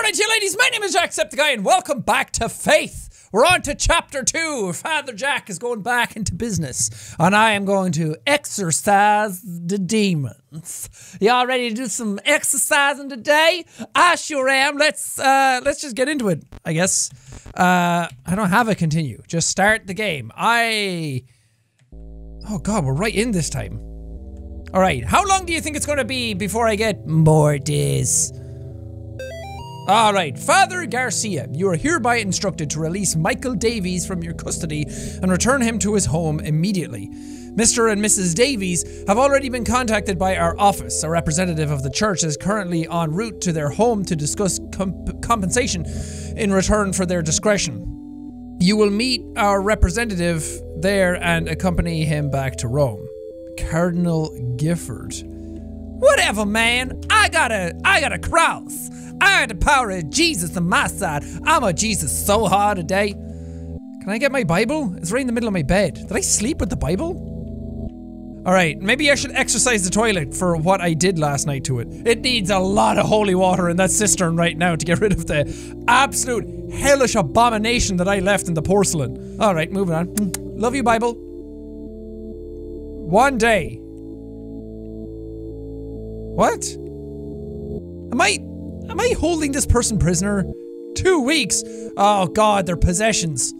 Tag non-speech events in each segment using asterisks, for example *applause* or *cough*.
morning to you, ladies. My name is Jacksepticeye, and welcome back to Faith. We're on to chapter two. Father Jack is going back into business, and I am going to exorcise the demons. Y'all ready to do some exercising today? I sure am. Let's uh, let's just get into it. I guess. Uh, I don't have a continue. Just start the game. I. Oh God, we're right in this time. All right. How long do you think it's going to be before I get Mortis? All right, Father Garcia, you are hereby instructed to release Michael Davies from your custody and return him to his home immediately. Mr. and Mrs. Davies have already been contacted by our office. A representative of the church is currently en route to their home to discuss comp- compensation in return for their discretion. You will meet our representative there and accompany him back to Rome. Cardinal Gifford. Whatever, man. I gotta, I gotta cross. I had the power of Jesus on my side. I'm a Jesus so hard today. Can I get my Bible? It's right in the middle of my bed. Did I sleep with the Bible? Alright, maybe I should exercise the toilet for what I did last night to it. It needs a lot of holy water in that cistern right now to get rid of the absolute hellish abomination that I left in the porcelain. Alright, moving on. *clears throat* Love you, Bible. One day. What? Am I Am I holding this person prisoner? Two weeks? Oh god, their possessions.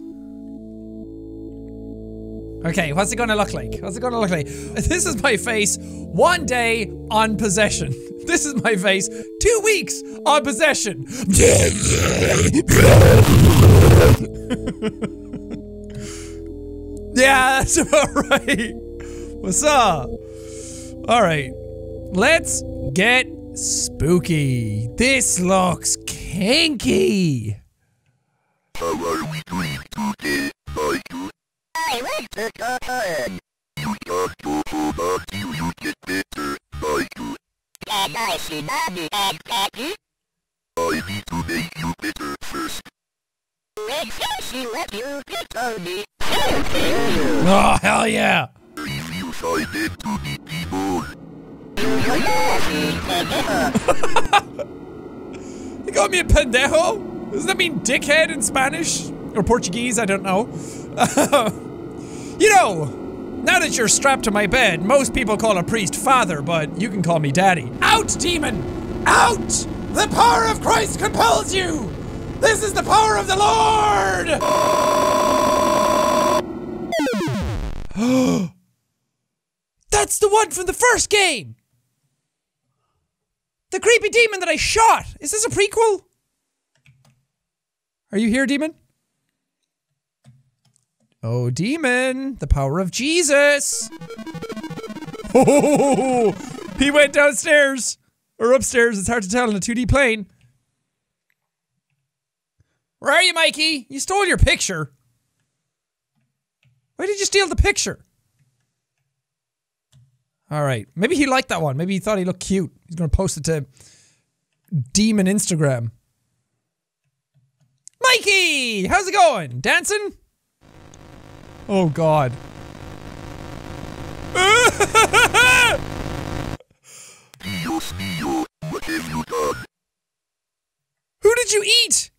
Okay, what's it gonna look like? What's it gonna look like? *laughs* This is my face one day on possession. *laughs* This is my face two weeks on possession. *laughs* yeah, that's about right. What's up? Alright, let's get Spooky. This looks kinky. How are we doing today, Michael? I like the. You can't go home until you get better, Michael. Can I see mommy and daddy? I need to make you better first. Sure she let you pick on me. Oh, hell yeah. If you find them to be people, *laughs* You got me a pendejo? Does that mean dickhead in Spanish? Or Portuguese? I don't know. *laughs* you know, now that you're strapped to my bed, most people call a priest father, but you can call me daddy. Out, demon! Out! The power of Christ compels you! This is the power of the Lord! *gasps* *gasps* That's the one from the first game! The creepy demon that I shot! Is this a prequel? Are you here, demon? Oh, demon! The power of Jesus! Oh, *laughs* he went downstairs! Or upstairs, it's hard to tell in a 2D plane. Where are you, Mikey? You stole your picture. Why did you steal the picture? All right. Maybe he liked that one. Maybe he thought he looked cute. He's going to post it to Demon Instagram. Mikey! How's it going? Dancing? Oh, God. *laughs* Who did you eat?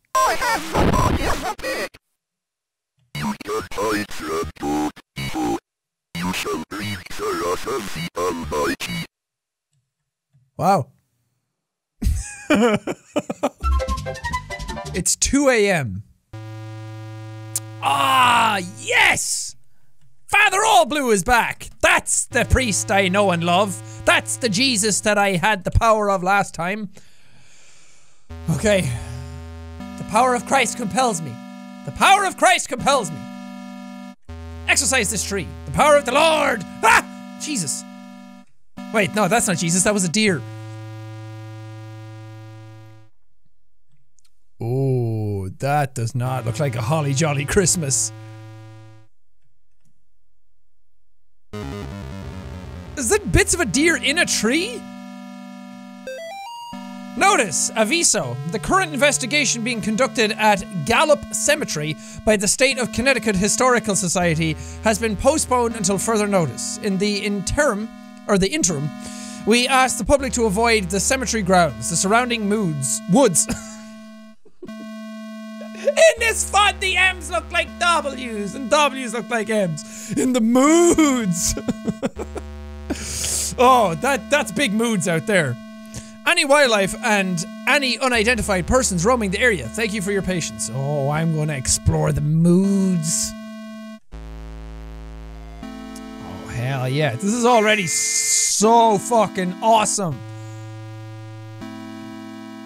Wow. *laughs* it's 2 a.m. Ah, yes! Father All Blue is back! That's the priest I know and love. That's the Jesus that I had the power of last time. Okay. The power of Christ compels me. The power of Christ compels me. Exercise this tree. The power of the Lord! Ah! Jesus. Wait, no, that's not Jesus. That was a deer. Oh, that does not look like a holly jolly Christmas. Is that bits of a deer in a tree? Notice, aviso, the current investigation being conducted at Gallup Cemetery by the State of Connecticut Historical Society has been postponed until further notice. In the interim, or the interim, we ask the public to avoid the cemetery grounds, the surrounding moods, woods, *laughs* In this font, the M's look like W's and W's look like M's. In the moods. *laughs* oh, that that's big moods out there. Any wildlife and any unidentified persons roaming the area. Thank you for your patience. Oh, I'm going to explore the moods. Hell yeah. This is already so fucking awesome.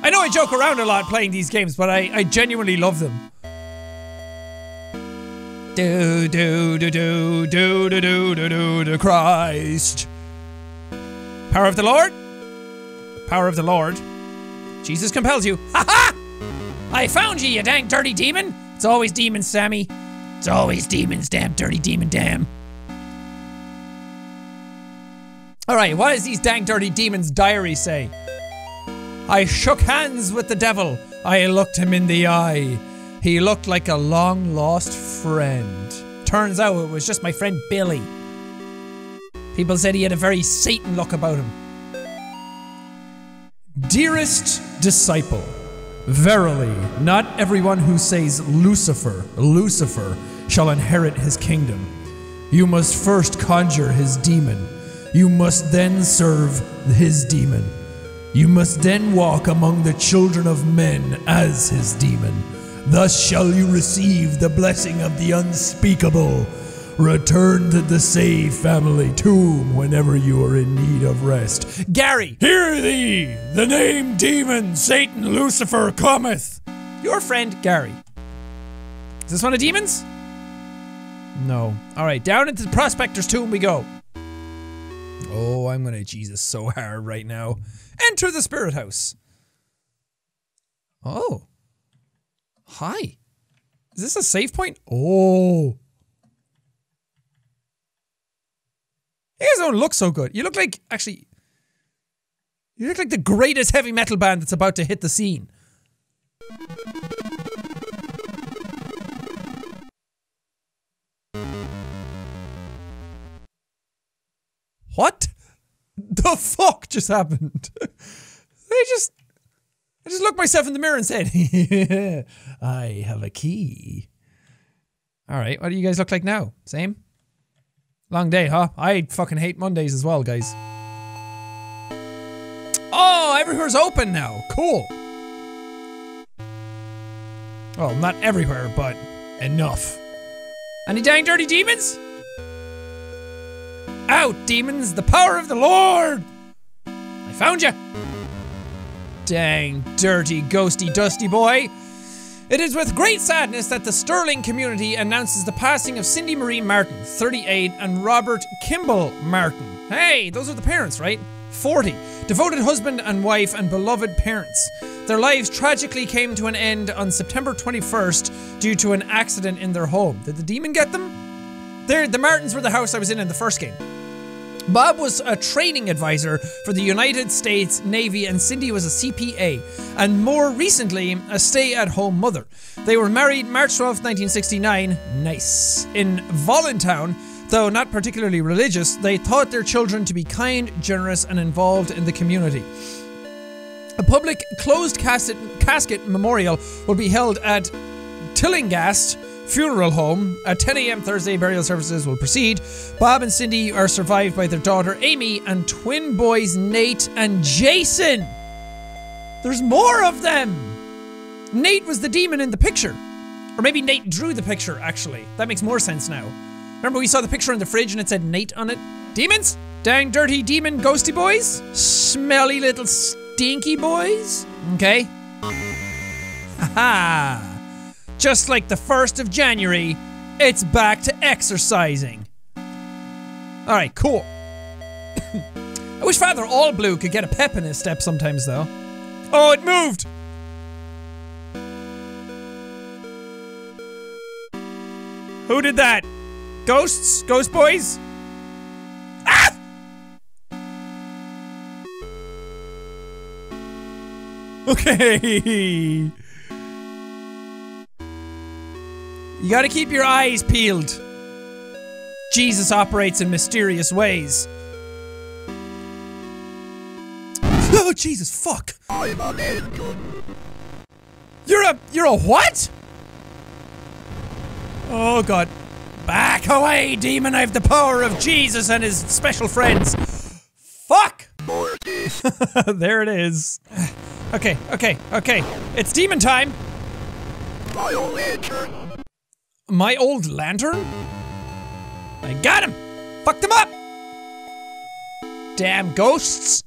I know I joke around a lot playing these games, but I, I genuinely love them. Do do do do do do do do do do Christ. Power of the Lord? Power of the Lord. Jesus compels you. Ha ha! I found you, you dang dirty demon! It's always demons, Sammy. It's always demons, damn dirty demon, damn. Alright, what does these dang dirty demons' diary say? I shook hands with the devil. I looked him in the eye. He looked like a long lost friend. Turns out it was just my friend Billy. People said he had a very Satan look about him. Dearest disciple, verily, not everyone who says Lucifer, Lucifer, shall inherit his kingdom. You must first conjure his demon. You must then serve his demon. You must then walk among the children of men as his demon. Thus shall you receive the blessing of the unspeakable. Return to the safe family tomb whenever you are in need of rest. Gary, hear thee! The name demon Satan Lucifer cometh. Your friend Gary. Is this one of demons? No. Alright, down into the prospector's tomb we go. Oh, I'm gonna Jesus so *laughs* hard right now. Enter the spirit house. Oh. Hi. Is this a save point? Oh. You guys don't look so good. You look like, actually, you look like the greatest heavy metal band that's about to hit the scene. What? The fuck just happened? I just I just looked myself in the mirror and said, *laughs* I have a key. Alright, what do you guys look like now? Same? Long day, huh? I fucking hate Mondays as well, guys. Oh, everywhere's open now. Cool. Well, not everywhere, but enough. Any dang dirty demons? Out, demons! The power of the Lord! I found you! Dang, dirty, ghosty, dusty boy! It is with great sadness that the Sterling community announces the passing of Cindy Marie Martin, 38, and Robert Kimball Martin. Hey, those are the parents, right? 40. Devoted husband and wife and beloved parents. Their lives tragically came to an end on September 21st due to an accident in their home. Did the demon get them? They're, the Martins were the house I was in in the first game. Bob was a training advisor for the United States Navy, and Cindy was a CPA, and more recently, a stay at home mother. They were married March 12, 1969. Nice. In Voluntown, though not particularly religious, they taught their children to be kind, generous, and involved in the community. A public closed casket, casket memorial will be held at Tillinghast Funeral Home. At 10 a.m. Thursday, burial services will proceed. Bob and Cindy are survived by their daughter Amy and twin boys Nate and Jason. There's more of them! Nate was the demon in the picture. Or maybe Nate drew the picture, actually. That makes more sense now. Remember we saw the picture in the fridge and it said Nate on it? Demons? Dang dirty demon ghosty boys? Smelly little stinky boys? Okay. *laughs* Haha. Just like the 1st of January, it's back to exercising. Alright, cool. *coughs* I wish Father All Blue could get a pep in his step sometimes, though. Oh, it moved! Who did that? Ghosts? Ghost boys? Ah! *laughs* Okay. You gotta keep your eyes peeled. Jesus operates in mysterious ways. Oh Jesus, fuck! You're a you're a what? Oh god. Back away, demon! I have the power of Jesus and his special friends. Fuck! *laughs* There it is. Okay, okay, okay. It's demon time. My old lantern? I got him! Fucked him up! Damn ghosts!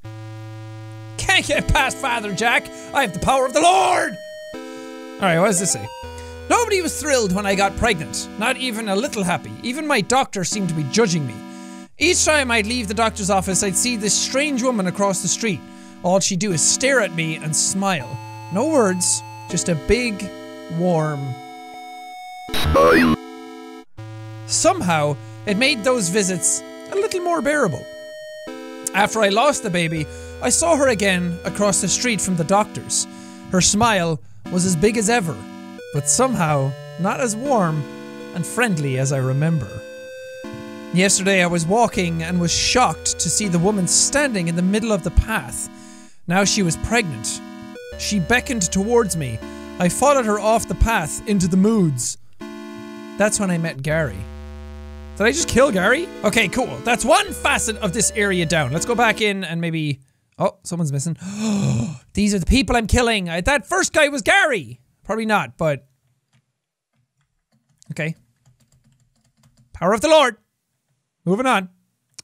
Can't get past Father Jack! I have the power of the Lord! Alright, what does this say? Nobody was thrilled when I got pregnant. Not even a little happy. Even my doctor seemed to be judging me. Each time I'd leave the doctor's office, I'd see this strange woman across the street. All she'd do is stare at me and smile. No words, just a big, warm Smile. Somehow, it made those visits a little more bearable. After I lost the baby, I saw her again across the street from the doctor's. Her smile was as big as ever, but somehow not as warm and friendly as I remember. Yesterday I was walking and was shocked to see the woman standing in the middle of the path. Now she was pregnant. She beckoned towards me. I followed her off the path into the moods. That's when I met Gary. Did I just kill Gary? Okay, cool. That's one facet of this area down. Let's go back in and maybe. Oh, someone's missing. *gasps* These are the people I'm killing. I, that first guy was Gary. Probably not, but. Okay. Power of the Lord. Moving on.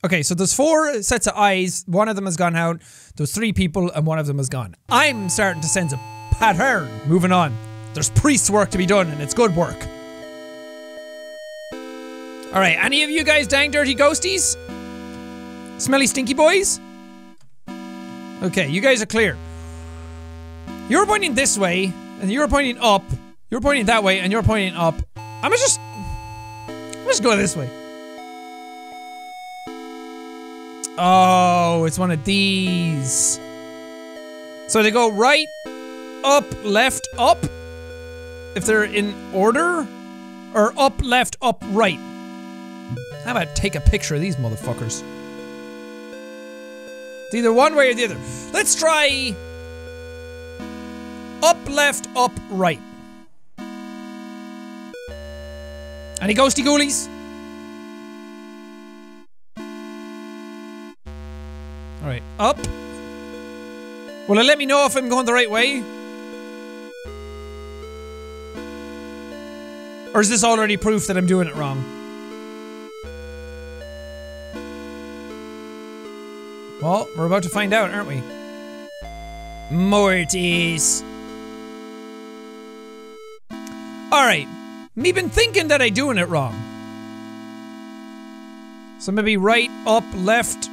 Okay, so there's four sets of eyes. One of them has gone out. There's three people, and one of them has gone. I'm starting to sense a pattern. Moving on. There's priest work to be done, and it's good work. Alright, any of you guys dang dirty ghosties? Smelly stinky boys? Okay, you guys are clear. You're pointing this way, and you're pointing up. You're pointing that way, and you're pointing up. I'm just. I'm just going this way. Oh, it's one of these. So they go right, up, left, up. If they're in order, or up, left, up, right. How about take a picture of these motherfuckers? It's either one way or the other. Let's try up, left, up, right. Any ghosty ghoulies? Alright, up. Will it let me know if I'm going the right way? Or is this already proof that I'm doing it wrong? Well, we're about to find out, aren't we? Mortis. Alright. Me been thinking that I doing it wrong. So maybe right, up, left,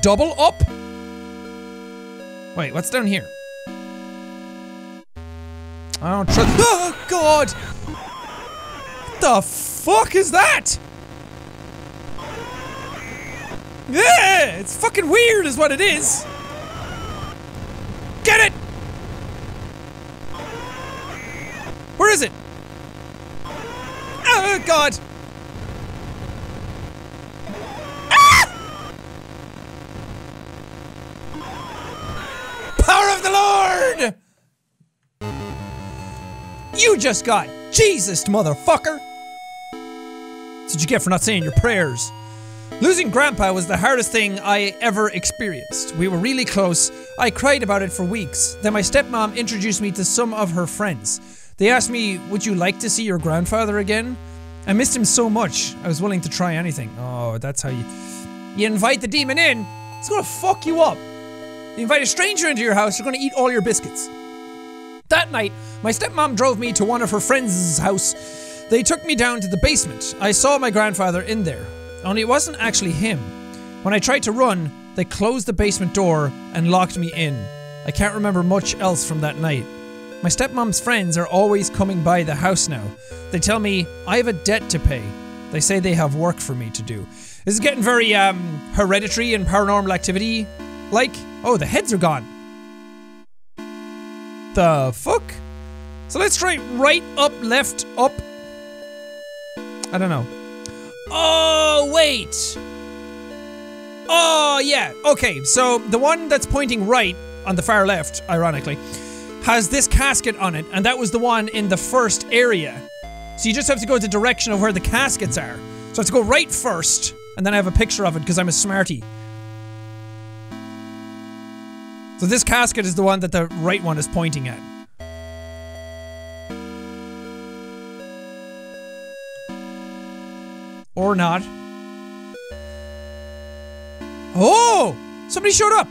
double up? Wait, what's down here? I don't trust- *laughs* Oh god! What the fuck is that? Yeah, it's fucking weird is what it is. Get it! Where is it? Oh god! Ah! Power of the Lord! You just got Jesus, motherfucker! That's what you get for not saying your prayers. Losing Grandpa was the hardest thing I ever experienced. We were really close. I cried about it for weeks. Then my stepmom introduced me to some of her friends. They asked me, Would you like to see your grandfather again? I missed him so much, I was willing to try anything. Oh, that's how you. You invite the demon in, it's gonna fuck you up. You invite a stranger into your house, you're gonna eat all your biscuits. That night, my stepmom drove me to one of her friends' house. They took me down to the basement. I saw my grandfather in there. Only it wasn't actually him. When I tried to run, they closed the basement door and locked me in. I can't remember much else from that night. My stepmom's friends are always coming by the house now. They tell me I have a debt to pay. They say they have work for me to do. This is getting very um hereditary and paranormal activity. Like, oh, the heads are gone. The fuck? So let's try right, up, left, up. I don't know. Oh, wait. Oh, yeah. Okay, so the one that's pointing right on the far left, ironically, has this casket on it, and that was the one in the first area. So you just have to go the direction of where the caskets are. So I have to go right first, and then I have a picture of it because I'm a smarty. So this casket is the one that the right one is pointing at. Or not. Oh! Somebody showed up!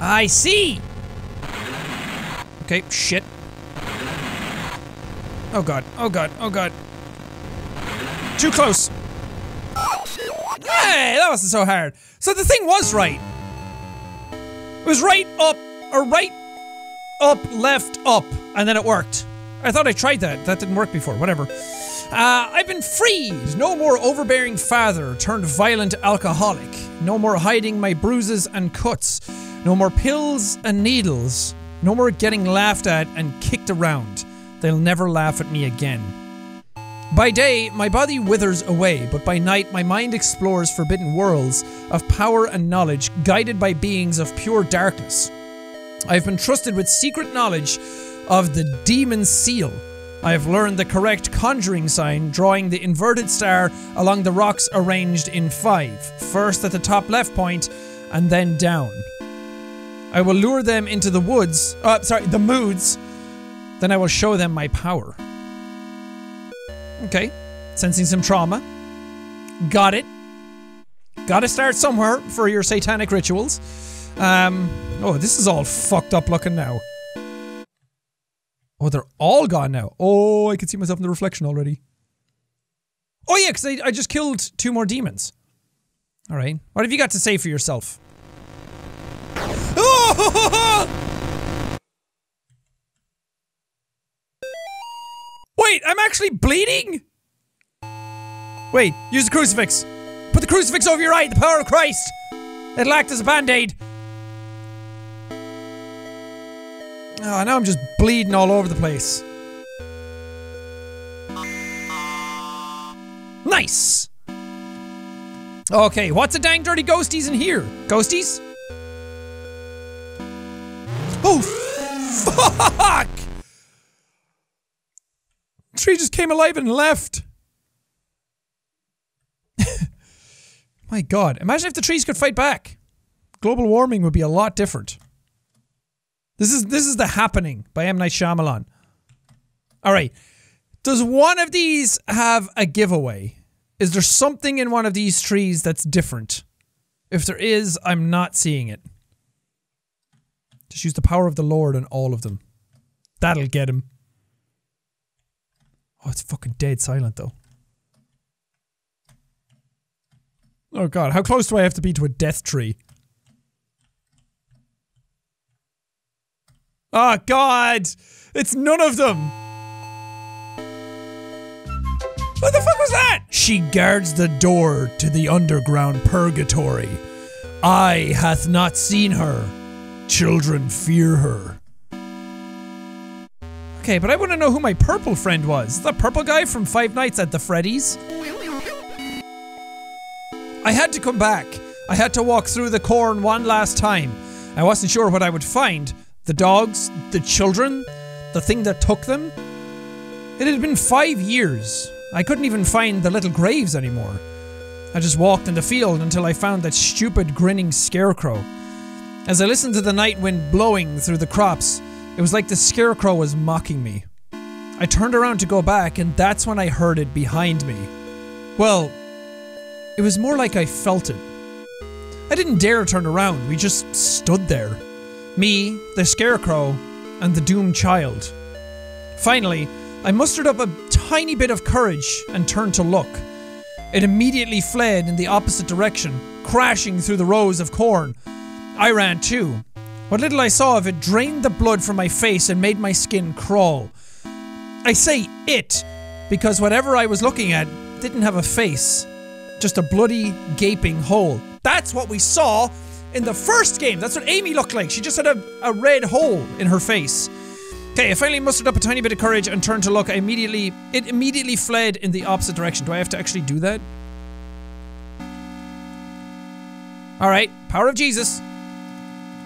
I see! Okay, shit. Oh god, oh god, oh god. Too close. Hey, that wasn't so hard. So the thing was right. It was right up, or right up, left, up, and then it worked. I thought I tried that. That didn't work before. Whatever. Uh, I've been freed. No more overbearing father turned violent alcoholic. No more hiding my bruises and cuts. No more pills and needles. No more getting laughed at and kicked around. They'll never laugh at me again. By day, my body withers away, but by night, my mind explores forbidden worlds of power and knowledge, guided by beings of pure darkness. I have been trusted with secret knowledge of the demon seal. I have learned the correct conjuring sign, drawing the inverted star along the rocks arranged in five, first at the top left point, and then down. I will lure them into the woods, uh, sorry, the moods, then I will show them my power. Okay. Sensing some trauma. Got it. Gotta start somewhere for your satanic rituals. Um, oh, this is all fucked up looking now. Oh, they're all gone now. Oh, I can see myself in the reflection already. Oh yeah, because I, I just killed two more demons. Alright. What have you got to say for yourself? *laughs* Wait, I'm actually bleeding? Wait, use the crucifix. Put the crucifix over your eye, the power of Christ. It'll act as a band-aid. Oh, now I'm just bleeding all over the place. Nice! Okay, what's a dang dirty ghosties in here? Ghosties? Oh, fuck! Tree just came alive and left. *laughs* My god, imagine if the trees could fight back. Global warming would be a lot different. This is this is the happening by M Night Shyamalan. All right, does one of these have a giveaway? Is there something in one of these trees that's different? If there is, I'm not seeing it. Just use the power of the Lord on all of them. That'll get him. Oh, it's fucking dead silent though. Oh god, how close do I have to be to a death tree? Oh god! It's none of them! What the fuck was that? She guards the door to the underground purgatory. Eye hath not seen her. Children fear her. Okay, but I want to know who my purple friend was. The purple guy from Five Nights at the Freddy's? I had to come back. I had to walk through the corn one last time. I wasn't sure what I would find. The dogs, the children, the thing that took them. It had been five years. I couldn't even find the little graves anymore. I just walked in the field until I found that stupid grinning scarecrow. As I listened to the night wind blowing through the crops, it was like the scarecrow was mocking me. I turned around to go back, and that's when I heard it behind me. Well, it was more like I felt it. I didn't dare turn around, we just stood there. Me, the scarecrow, and the doomed child. Finally, I mustered up a tiny bit of courage and turned to look. It immediately fled in the opposite direction, crashing through the rows of corn. I ran too. What little I saw of it drained the blood from my face and made my skin crawl. I say it because whatever I was looking at didn't have a face, just a bloody, gaping hole. That's what we saw in the first game. That's what Amy looked like. She just had a, a red hole in her face. Okay, I finally mustered up a tiny bit of courage and turned to look. I immediately, it immediately fled in the opposite direction. Do I have to actually do that? Alright, power of Jesus.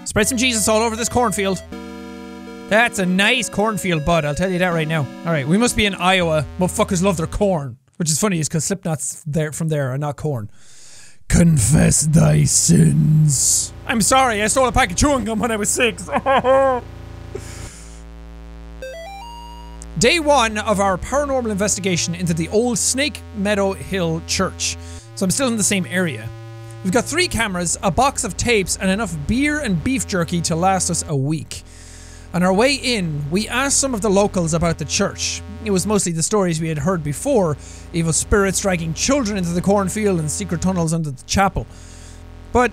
Spread some Jesus all over this cornfield. That's a nice cornfield bud, I'll tell you that right now. Alright, we must be in Iowa. Motherfuckers love their corn. Which is funny, is because Slipknot's there from there and not corn. Confess thy sins. I'm sorry, I stole a pack of chewing gum when I was six. *laughs* Day one of our paranormal investigation into the old Snake Meadow Hill Church. So I'm still in the same area. We've got three cameras, a box of tapes, and enough beer and beef jerky to last us a week. On our way in, we asked some of the locals about the church. It was mostly the stories we had heard before evil spirits dragging children into the cornfield and secret tunnels under the chapel. But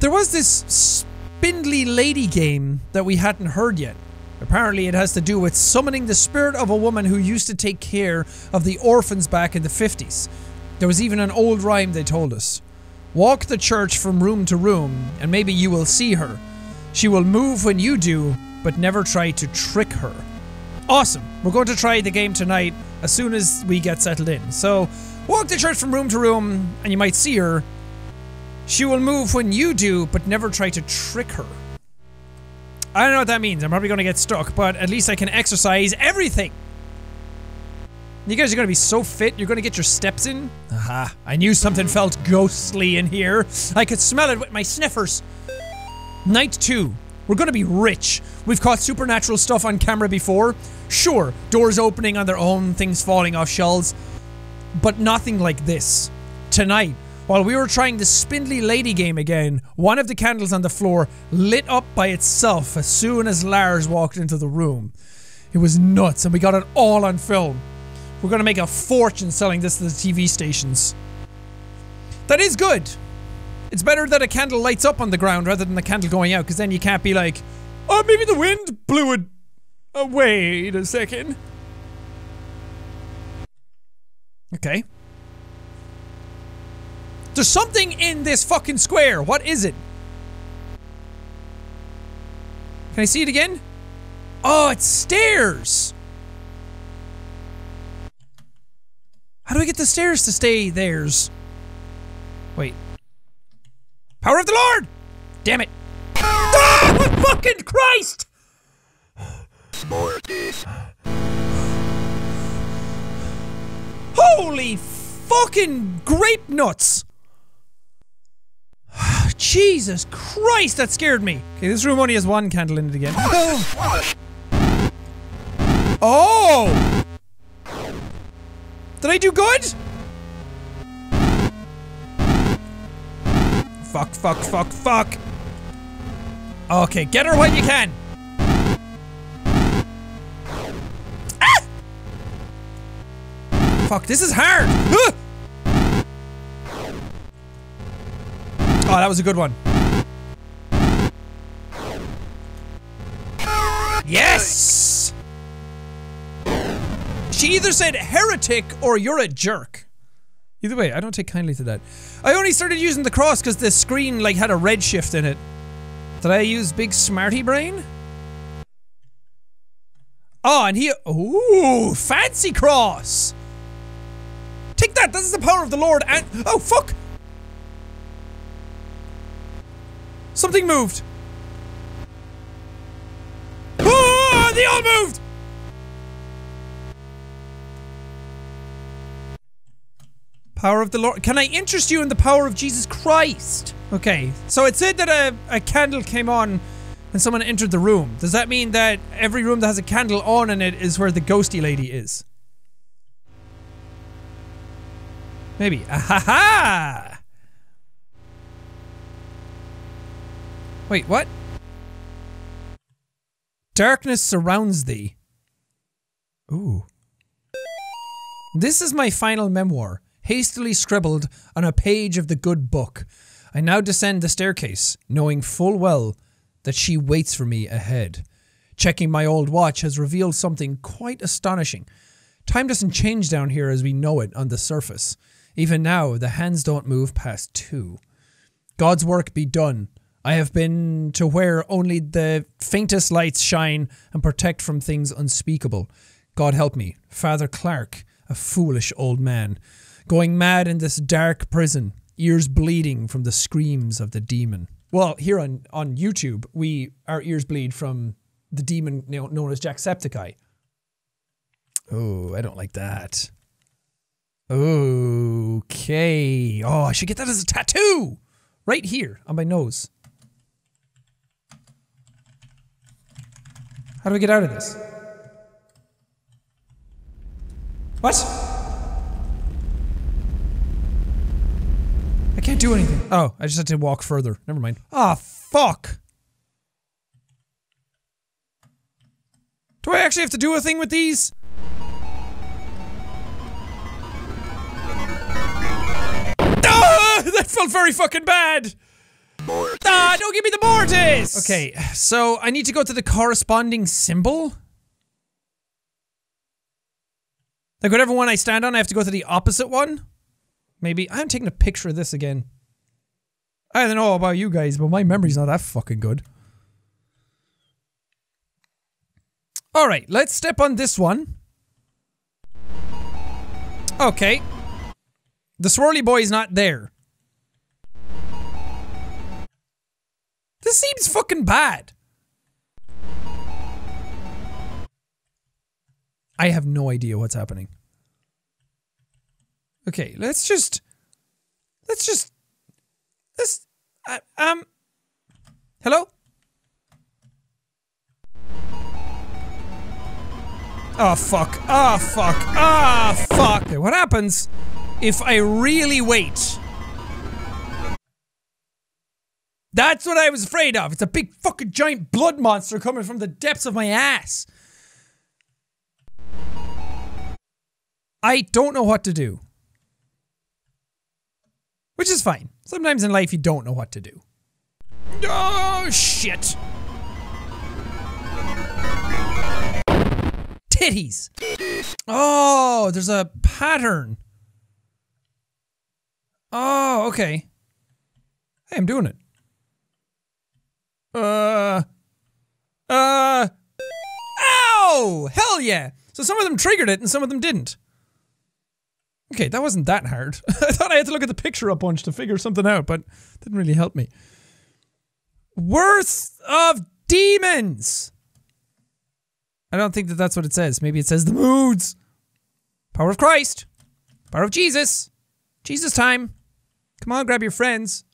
there was this spindly lady game that we hadn't heard yet. Apparently, it has to do with summoning the spirit of a woman who used to take care of the orphans back in the 50s. There was even an old rhyme they told us Walk the church from room to room, and maybe you will see her. She will move when you do, but never try to trick her. Awesome. We're going to try the game tonight as soon as we get settled in. So, walk the church from room to room, and you might see her. She will move when you do, but never try to trick her. I don't know what that means. I'm probably going to get stuck, but at least I can exercise everything. You guys are going to be so fit, you're going to get your steps in. Aha, I knew something felt ghostly in here. I could smell it with my sniffers. Night two. We're going to be rich. We've caught supernatural stuff on camera before. Sure, doors opening on their own, things falling off shelves. But nothing like this. Tonight, while we were trying the spindly lady game again, one of the candles on the floor lit up by itself as soon as Lars walked into the room. It was nuts, and we got it all on film. We're gonna make a fortune selling this to the TV stations. That is good. It's better that a candle lights up on the ground rather than the candle going out, because then you can't be like, oh, maybe the wind blew it. Oh, wait a second. Okay. There's something in this fucking square. What is it? Can I see it again? Oh, it's stairs. How do I get the stairs to stay theirs? Wait. Power of the Lord! Damn it. Ah, fucking Christ! Holy fucking grape nuts! *sighs* Jesus Christ, that scared me. Okay, this room only has one candle in it again. *laughs* Oh! Did I do good? Fuck, fuck, fuck, fuck. Okay, get her when you can. Ah! Fuck, this is hard. Ah! Oh, that was a good one. Yes! She either said heretic or you're a jerk. Either way, I don't take kindly to that. I only started using the cross because the screen like had a red shift in it. Did I use big smarty brain? Oh, and he ooh, fancy cross. Take that. This is the power of the Lord. And oh fuck. Something moved. Oh, they all moved. Power of the Lord. Can I interest you in the power of Jesus Christ? Okay, so it said that a, a candle came on when someone entered the room. Does that mean that every room that has a candle on in it is where the ghosty lady is? Maybe. *laughs* Ahaha! Wait, what? Darkness surrounds thee. Ooh. This is my final memoir, hastily scribbled on a page of the good book. I now descend the staircase, knowing full well that she waits for me ahead. Checking my old watch has revealed something quite astonishing. Time doesn't change down here as we know it on the surface. Even now, the hands don't move past two. God's work be done. I have been to where only the faintest lights shine and protect from things unspeakable. God help me, Father Clark, a foolish old man, going mad in this dark prison, ears bleeding from the screams of the demon. Well, here on, on YouTube, we our ears bleed from the demon known as Jacksepticeye. Oh, I don't like that. Okay. Oh, I should get that as a tattoo right here on my nose. How do we get out of this? What? Can't do anything. Oh, I just had to walk further. Never mind. Ah, fuck. Do I actually have to do a thing with these? Ah, that felt very fucking bad. Mortis. Ah, don't give me the mortis! Okay, so I need to go to the corresponding symbol? Like whatever one I stand on, I have to go to the opposite one? Maybe. I'm taking a picture of this again. I don't know about you guys, but my memory's not that fucking good. Alright, let's step on this one. Okay. The swirly boy's not there. This seems fucking bad. I have no idea what's happening. Okay, let's just let's just let's uh, um hello? Oh fuck. Oh fuck. Ah fuck. Okay, what happens if I really wait? That's what I was afraid of. It's a big fucking giant blood monster coming from the depths of my ass. I don't know what to do. Which is fine. Sometimes in life you don't know what to do. Oh, shit. Titties. Oh, there's a pattern. Oh, okay. Hey, I'm doing it. Uh. Uh. Ow! Hell yeah! So some of them triggered it and some of them didn't. Okay, that wasn't that hard. *laughs* I thought I had to look at the picture a bunch to figure something out, but didn't really help me. Worth of demons! I don't think that that's what it says. Maybe it says the moods. Power of Christ. Power of Jesus. Jesus time. Come on, grab your friends.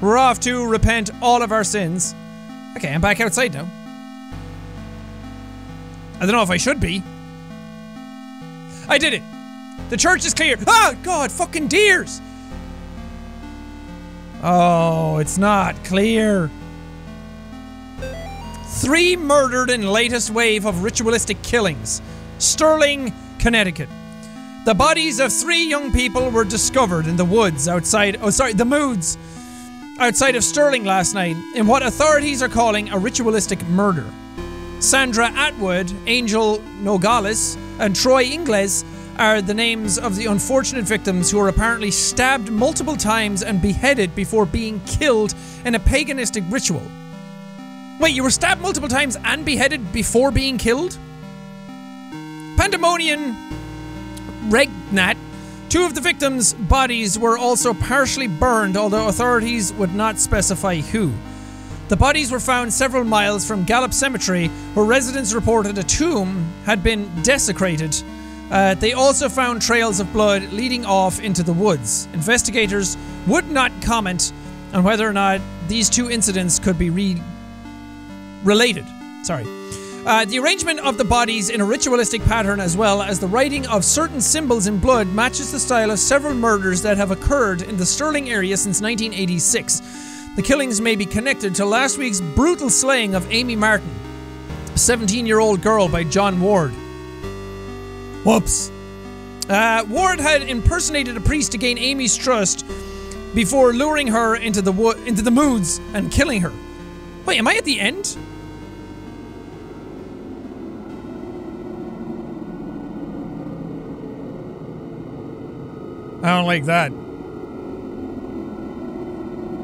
We're off to repent all of our sins. Okay, I'm back outside now. I don't know if I should be. I did it! The church is clear! Oh, God, fucking deers! Oh, it's not clear. Three murdered in latest wave of ritualistic killings. Sterling, Connecticut. The bodies of three young people were discovered in the woods outside, oh sorry, the moods outside of Sterling last night in what authorities are calling a ritualistic murder. Sandra Atwood, Angel Nogales, and Troy Ingles are the names of the unfortunate victims who were apparently stabbed multiple times and beheaded before being killed in a paganistic ritual. Wait, you were stabbed multiple times and beheaded before being killed? Pandemonium Regnat Two of the victims' bodies were also partially burned, although authorities would not specify who. The bodies were found several miles from Gallup Cemetery, where residents reported a tomb had been desecrated. Uh, they also found trails of blood leading off into the woods. Investigators would not comment on whether or not these two incidents could be re- related. Sorry. Uh, the arrangement of the bodies in a ritualistic pattern, as well as the writing of certain symbols in blood, matches the style of several murders that have occurred in the Sterling area since 1986. The killings may be connected to last week's brutal slaying of Amy Martin, a 17 year old girl by John Ward. Whoops. Uh, Ward had impersonated a priest to gain Amy's trust before luring her into the into the moods and killing her. Wait, am I at the end? I don't like that.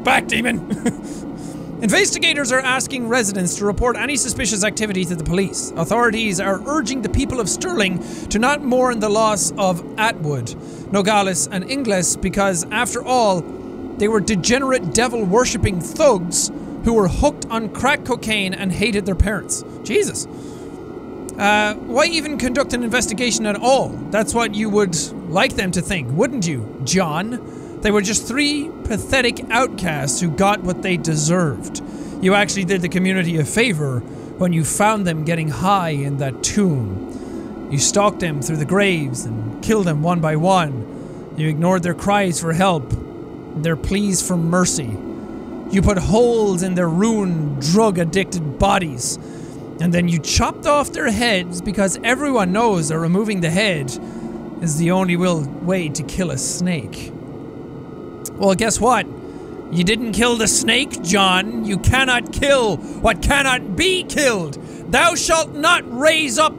Back, demon! *laughs* Investigators are asking residents to report any suspicious activity to the police. Authorities are urging the people of Sterling to not mourn the loss of Atwood, Nogales, and Ingles because, after all, they were degenerate devil worshipping thugs who were hooked on crack cocaine and hated their parents. Jesus. Uh, why even conduct an investigation at all? That's what you would like them to think, wouldn't you, John? They were just three pathetic outcasts who got what they deserved. You actually did the community a favor when you found them getting high in that tomb. You stalked them through the graves and killed them one by one. You ignored their cries for help, their pleas for mercy. You put holes in their ruined, drug addicted bodies and then you chopped off their heads because everyone knows that removing the head is the only way to kill a snake. Well, guess what? You didn't kill the snake, John. You cannot kill what cannot be killed. Thou shalt not raise up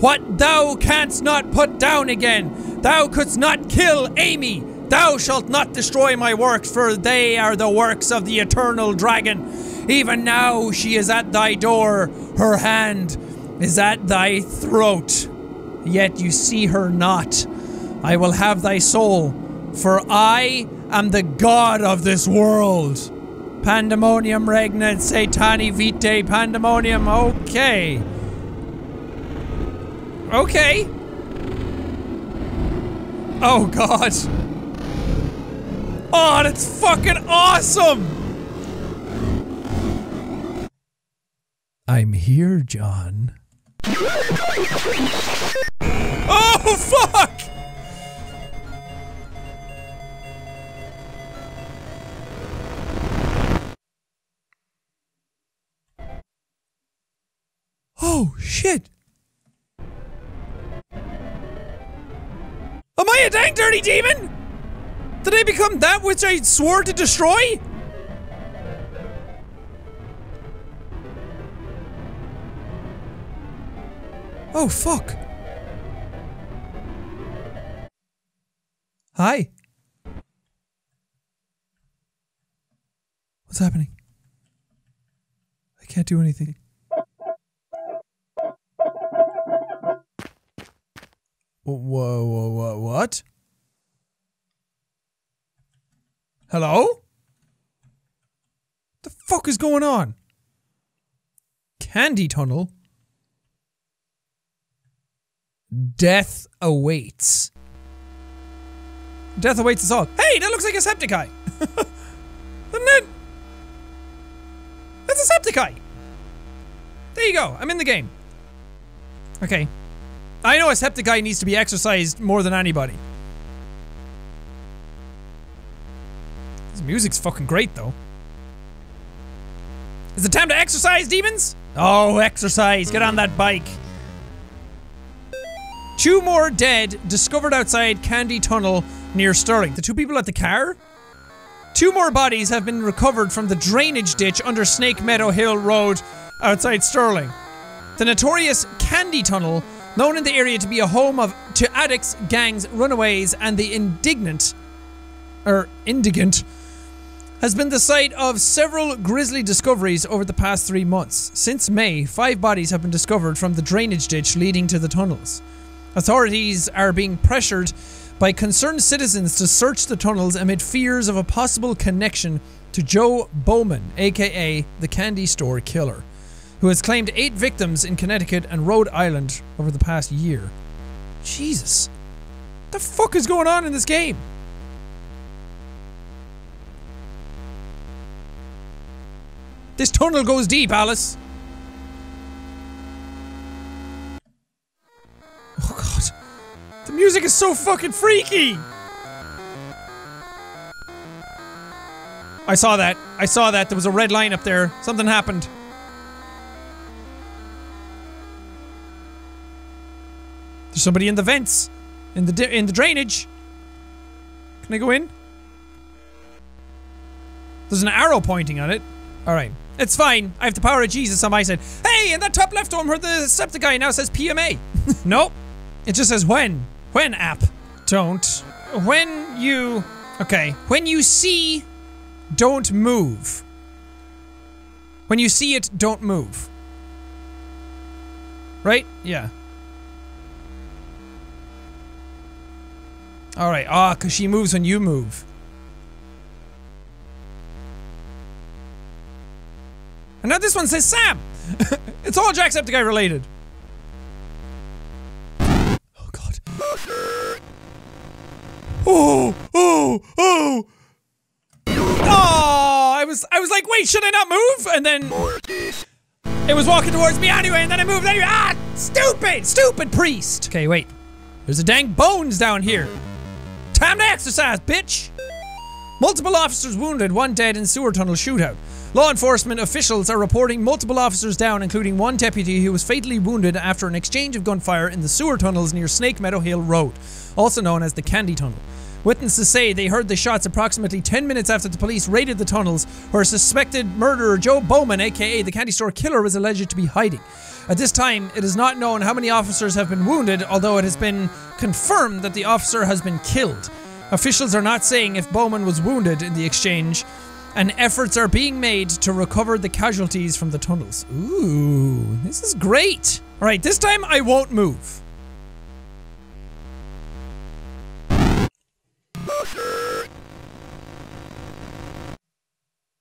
what thou canst not put down again. Thou couldst not kill Amy. Thou shalt not destroy my works, for they are the works of the eternal dragon. Even now she is at thy door, her hand is at thy throat. Yet you see her not. I will have thy soul, for I am the god of this world. Pandemonium regnant satani vitae pandemonium. Okay. Okay. Oh god. Oh, that's fucking awesome! I'm here, John. Oh, fuck! Shit. Am I a dang dirty demon? Did I become that which I swore to destroy? Oh, fuck. Hi. What's happening? I can't do anything. Whoa, whoa, whoa, what? Hello? The fuck is going on? Candy tunnel? Death awaits. Death awaits us all. Hey, that looks like a Septiceye! *laughs* Doesn't it? That's a Septiceye! There you go, I'm in the game. Okay. I know a Septiceye needs to be exercised more than anybody. This music's fucking great, though. Is it time to exercise, demons? Oh, exercise. Get on that bike. Two more dead discovered outside Candy Tunnel near Sterling. The two people at the car? Two more bodies have been recovered from the drainage ditch under Snake Meadow Hill Road outside Sterling. The notorious Candy Tunnel, known in the area to be a home of to addicts, gangs, runaways, and the indignant, or indigent, has been the site of several grisly discoveries over the past three months. Since May, five bodies have been discovered from the drainage ditch leading to the tunnels. Authorities are being pressured by concerned citizens to search the tunnels amid fears of a possible connection to Joe Bowman, aka the Candy Store Killer, who has claimed eight victims in Connecticut and Rhode Island over the past year. Jesus. What the fuck is going on in this game? This tunnel goes deep, Alice. Oh god. The music is so fucking freaky! I saw that. I saw that. There was a red line up there. Something happened. There's somebody in the vents. In the in the drainage. Can I go in? There's an arrow pointing at it. Alright. It's fine. I have the power of Jesus on my side. Hey, in that top left home where the septic guy now says PMA. *laughs* nope. It just says when. When app. Don't. When you. Okay. When you see, don't move. When you see it, don't move. Right? Yeah. Alright. Ah, because she moves when you move. And now this one says Sam. *laughs* it's all Jacksepticeye related. Oh god. Oh, oh, oh. Oh, I was I was like, wait, should I not move? And then it was walking towards me anyway, and then I moved anyway. Ah, stupid, stupid priest. Okay, wait. There's a dang bones down here. Time to exercise, bitch. Multiple officers wounded, one dead in sewer tunnel shootout. Law enforcement officials are reporting multiple officers down, including one deputy who was fatally wounded after an exchange of gunfire in the sewer tunnels near Snake Meadow Hill Road, also known as the Candy Tunnel. Witnesses say they heard the shots approximately 10 minutes after the police raided the tunnels, where suspected murderer Joe Bowman, aka the candy store killer, was alleged to be hiding. At this time, it is not known how many officers have been wounded, although it has been confirmed that the officer has been killed. Officials are not saying if Bowman was wounded in the exchange, and efforts are being made to recover the casualties from the tunnels. Ooh, this is great. All right, this time I won't move.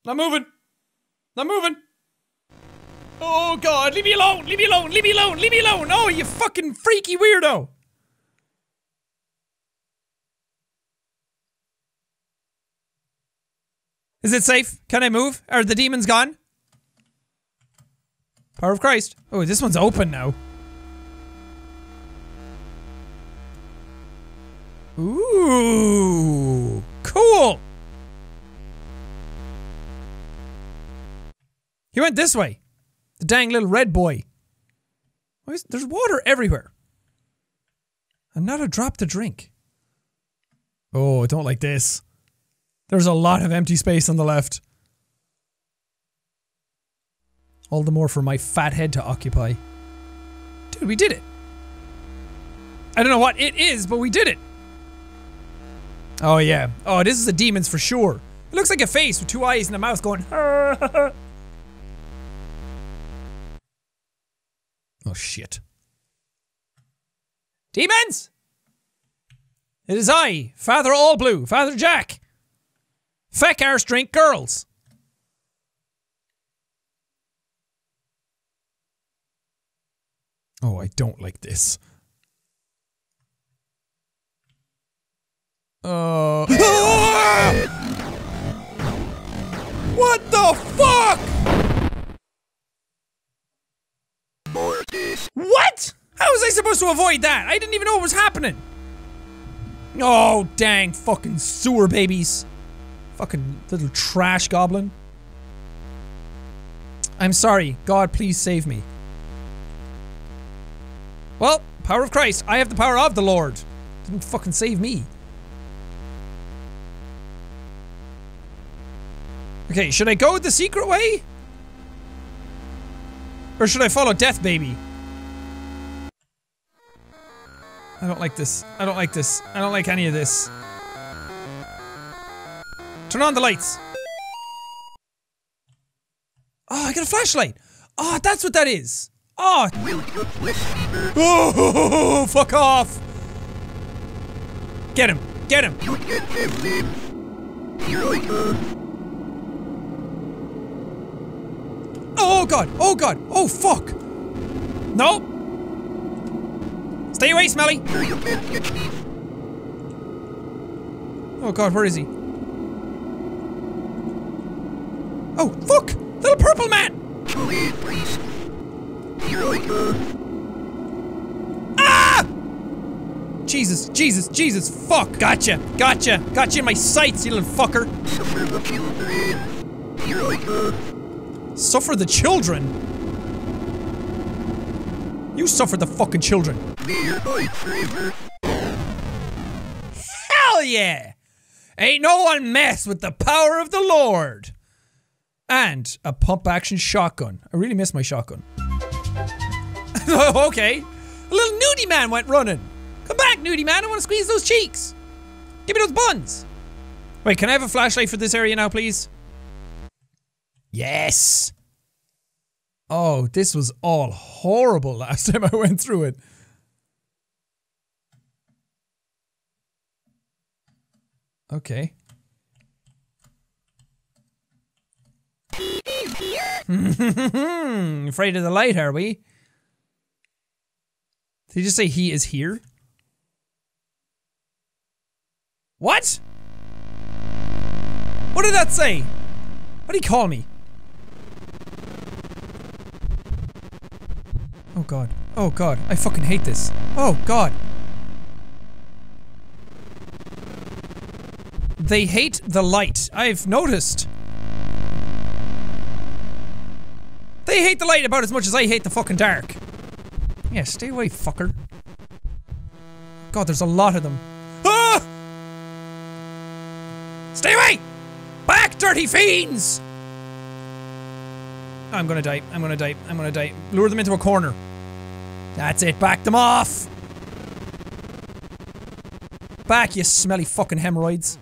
Not moving. Not moving. Oh god, leave me alone, leave me alone, leave me alone, leave me alone. Oh, you fucking freaky weirdo. Is it safe? Can I move? Are the demons gone? Power of Christ. Oh, this one's open now. Ooh, cool. He went this way. The dang little red boy. There's water everywhere. And not a drop to drink. Oh, I don't like this. There's a lot of empty space on the left. All the more for my fat head to occupy. Dude, we did it. I don't know what it is, but we did it. Oh, yeah. Oh, this is the demons for sure. It looks like a face with two eyes and a mouth going. *laughs* oh, shit. Demons! It is I, Father All Blue, Father Jack. Feck arse drink girls. Oh, I don't like this. Supposed to avoid that? I didn't even know what was happening. Oh, dang fucking sewer babies. Fucking little trash goblin. I'm sorry. God, please save me. Well, power of Christ. I have the power of the Lord. Didn't fucking save me. Okay, should I go the secret way? Or should I follow Death Baby? I don't like this. I don't like this. I don't like any of this. Turn on the lights. Oh, I got a flashlight. Oh, that's what that is. Ah. Oh, you whisper? oh fuck off. Get him. Get him. Oh god. Oh god. Oh fuck. No. Stay away, Smelly. Oh god, where is he? Oh, fuck! Little purple man! Ah! Jesus, Jesus, Jesus, fuck! Gotcha, gotcha, gotcha in my sights, you little fucker! Suffer the children? You suffer the fucking children. Hell yeah! Ain't no one mess with the power of the Lord! And a pump action shotgun. I really miss my shotgun. *laughs* okay. A little nudie man went running. Come back, nudie man. I want to squeeze those cheeks. Give me those buns. Wait, can I have a flashlight for this area now, please? Yes. Oh, this was all horrible *laughs* last time I went through it. Okay. *laughs* Afraid of the light, are we? Did he just say he is here? What? What did that say? What did he call me? Oh god. Oh god. I fucking hate this. Oh god. They hate the light. I've noticed. They hate the light about as much as I hate the fucking dark. Yeah, stay away, fucker. God, there's a lot of them. Ah! Stay away! Back, dirty fiends! I'm gonna die. I'm gonna die. I'm gonna die. Lure them into a corner. That's it. Back them off! Back, you smelly fucking hemorrhoids.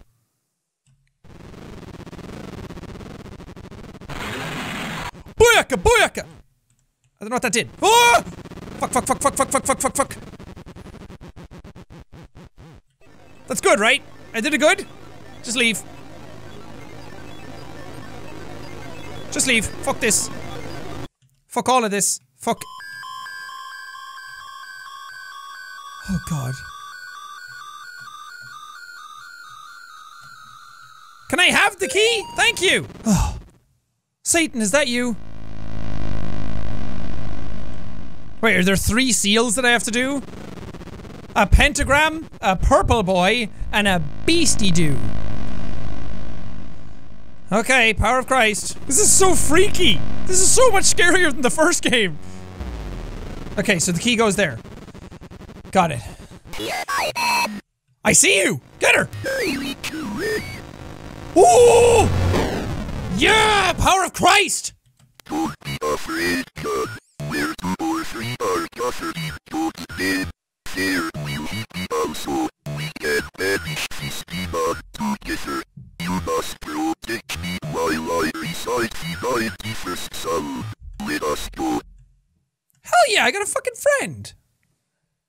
Booyaka! Booyaka! I don't know what that did. Oh! Fuck, fuck, fuck, fuck, fuck, fuck, fuck, fuck, fuck. That's good, right? I did it good? Just leave. Just leave. Fuck this. Fuck all of this. Fuck. Oh god. Can I have the key? Thank you! Oh. *sighs* Satan, is that you? Wait, are there three seals that I have to do? A pentagram, a purple boy, and a beastie do. Okay, power of Christ. This is so freaky. This is so much scarier than the first game. Okay, so the key goes there. Got it. I see you! Get her! Ooh! Yeah! Power of Christ! Are gathered in God's name, there will he be also. We can banish this demon together. You must protect me while I recite the 91st Psalm. Let us go. Hell yeah, I got a fucking friend!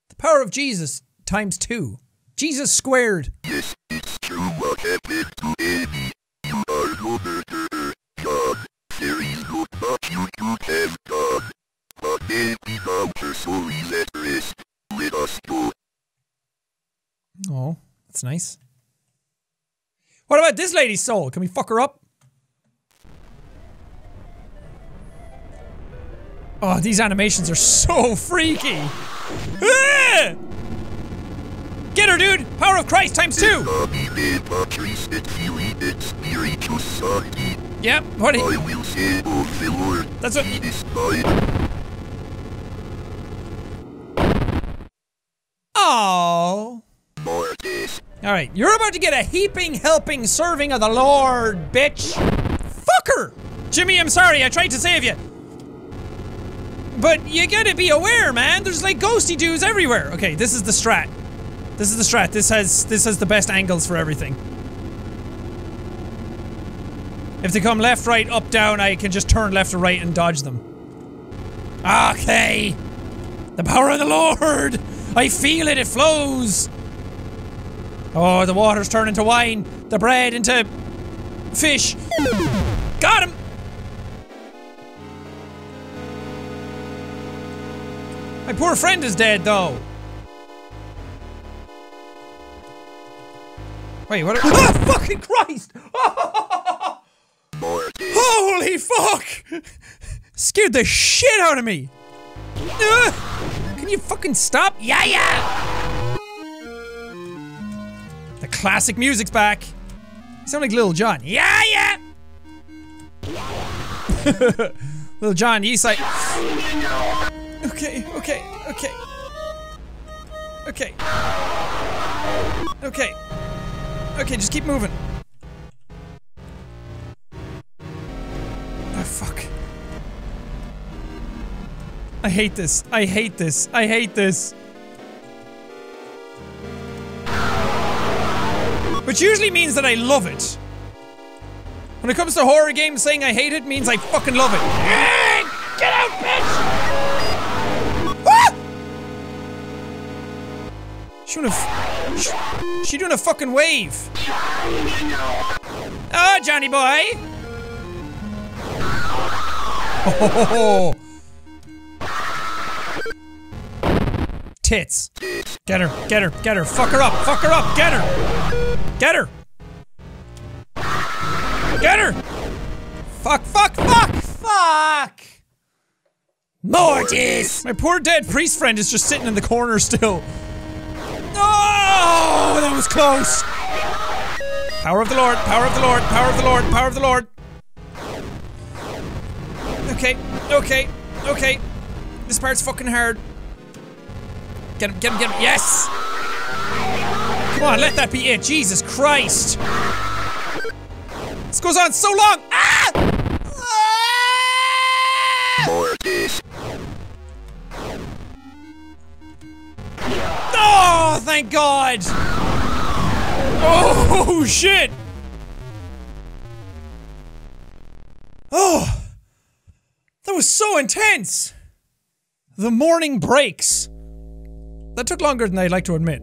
The power of Jesus times two. Jesus squared. Yes, it's true what happened to Amy. You are no murderer, God. There is not much you could have done. But maybe now her soul is at rest. Let us. Oh, that's nice. What about this lady's soul? Can we fuck her up? Oh, these animations are so freaky. Ah! Get her, dude! Power of Christ times two! Domine Patris et Filii et Spiritus Sancti. Yep, what? I will say of the Lord, That's what- He is mine. Mortis. Alright, you're about to get a heaping, helping, serving of the Lord, bitch! Fucker! Jimmy, I'm sorry, I tried to save you. But you gotta be aware, man. There's like ghosty dudes everywhere. Okay, this is the strat. This is the strat. This has this has the best angles for everything. If they come left, right, up, down, I can just turn left or right and dodge them. Okay. The power of the Lord! I feel it, it flows! Oh, the water's turning to wine. The bread into fish. Got him. My poor friend is dead, though. Wait, what? Are ah, fucking Christ! *laughs* Holy fuck! Scared the shit out of me. Ugh. You fucking stop? Yeah, yeah. The classic music's back. You sound like Lil Jon. Yeah, yeah. *laughs* Lil Jon, you like. Okay, okay, okay. Okay. Okay. Okay, just keep moving. I hate this. I hate this. I hate this. Which usually means that I love it. When it comes to horror games, saying I hate it means I fucking love it. Get out, bitch! Ah! She doing a, f- sh- she doing a fucking wave. Oh, Johnny boy. *laughs* Oh. Tits. Get her, get her, get her. Fuck her up, fuck her up, get her. Get her. Get her. Fuck, fuck, fuck, fuck. Mortis! My poor dead priest friend is just sitting in the corner still. Oh, that was close. Power of the Lord, power of the Lord, power of the Lord, power of the Lord. Okay, okay, okay. This part's fucking hard. Get him, get him, get him. Yes! Come on, let that be it. Jesus Christ. This goes on so long. Ah! ah! Oh, thank God! Oh, shit! Oh, that was so intense! The morning breaks. That took longer than I'd like to admit.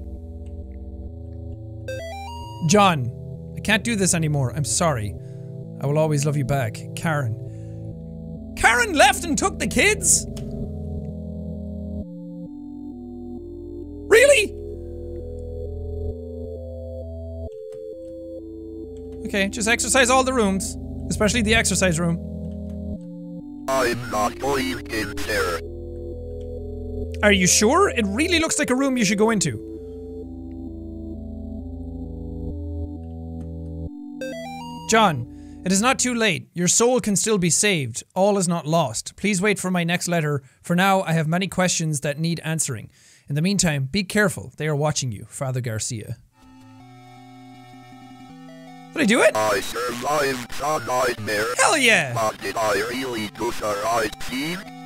John, I can't do this anymore. I'm sorry. I will always love you back. Karen. Karen left and took the kids? Really? Okay, just exercise all the rooms, especially the exercise room. I'm not going in there. Are you sure? It really looks like a room you should go into. John, it is not too late. Your soul can still be saved. All is not lost. Please wait for my next letter. For now, I have many questions that need answering. In the meantime, be careful. They are watching you, Father Garcia. Did I do it? I survived the nightmare. Hell yeah! But did I really do the right thing?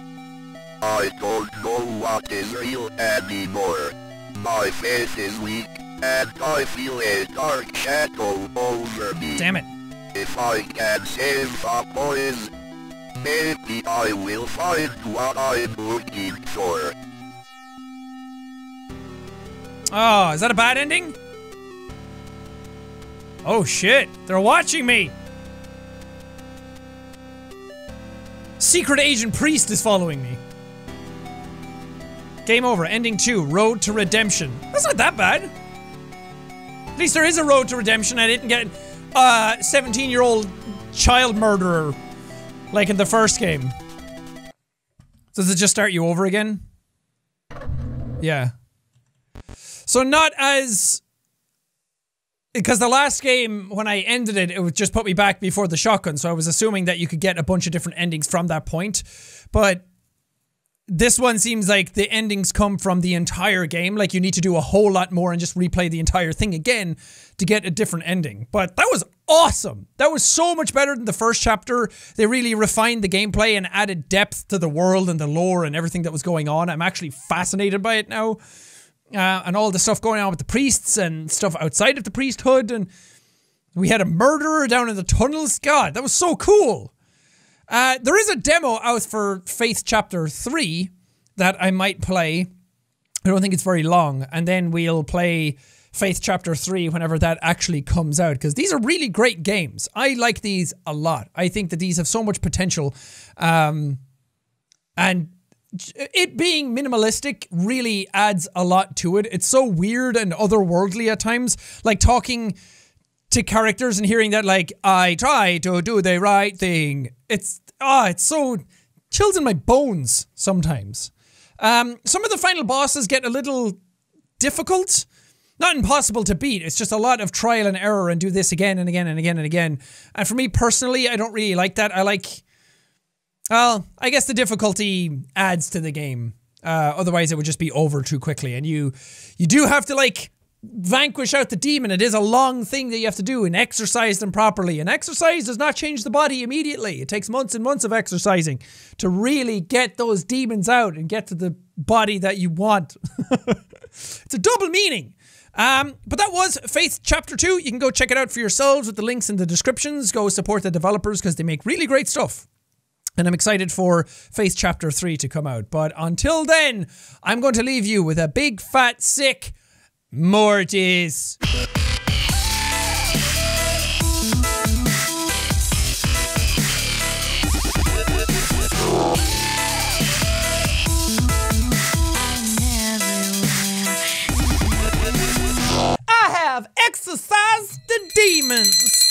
I don't know what is real anymore. My faith is weak, and I feel a dark shadow over me. Damn it. If I can save the boys, maybe I will find what I'm looking for. Oh, is that a bad ending? Oh shit, they're watching me! Secret Agent Priest is following me. Game over, ending 2, Road to Redemption. That's not that bad. At least there is a road to redemption. I didn't get uh, a 17 year old child murderer like in the first game. Does it just start you over again? Yeah. So not as because the last game when I ended it, it would just put me back before the shotgun. So I was assuming that you could get a bunch of different endings from that point, but this one seems like the endings come from the entire game. Like you need to do a whole lot more and just replay the entire thing again to get a different ending. But that was awesome. That was so much better than the first chapter. They really refined the gameplay and added depth to the world and the lore and everything that was going on. I'm actually fascinated by it now. Uh, and all the stuff going on with the priests and stuff outside of the priesthood. And we had a murderer down in the tunnels. God, that was so cool. Uh, there is a demo out for Faith Chapter 3 that I might play. I don't think it's very long. And then we'll play Faith Chapter 3 whenever that actually comes out. Because these are really great games. I like these a lot. I think that these have so much potential. Um, and it being minimalistic really adds a lot to it. It's so weird and otherworldly at times. Like talking to characters and hearing that like I try to do the right thing. It's ah, it's so chills in my bones sometimes. Um, some of the final bosses get a little difficult. Not impossible to beat. It's just a lot of trial and error and do this again and again and again and again. And for me personally, I don't really like that. I like well, I guess the difficulty adds to the game. Uh, otherwise, it would just be over too quickly, and you you do have to like vanquish out the demon. It is a long thing that you have to do and exercise them properly. And exercise does not change the body immediately. It takes months and months of exercising to really get those demons out and get to the body that you want. *laughs* it's a double meaning. Um, but that was Faith Chapter 2. You can go check it out for yourselves with the links in the descriptions. Go support the developers because they make really great stuff. And I'm excited for Faith Chapter 3 to come out. But until then, I'm going to leave you with a big, fat, sick Mortis. I have exercise the demons.